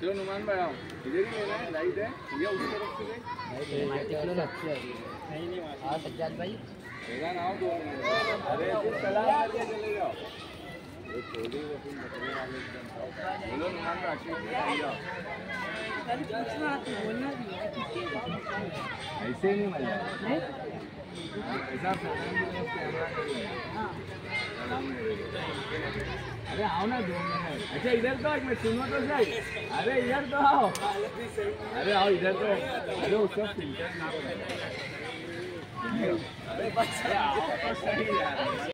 चलो नुमान भाई आओ इधर ही लेना है लाइट है। भैया उस तरफ़ से देख। हाँ सज्जाद भाई बेगा ना आओ दो अरे सलाह करके चले जाओ। ये छोड़ी वो फिर बकरे वाले एकदम बोलो नुमान भाई अकेले आ जाओ। ऐसे नहीं मज़ा ऐसा कैमरा अरे आओ ना दो मिनट अच्छा इधर तो मैं सुनो तो सही। अरे, इधर तो आओ। अरे, आओ इधर तो। अरे, उसका फ़िल्टर ना अरे, बस। आओ तो सही यार।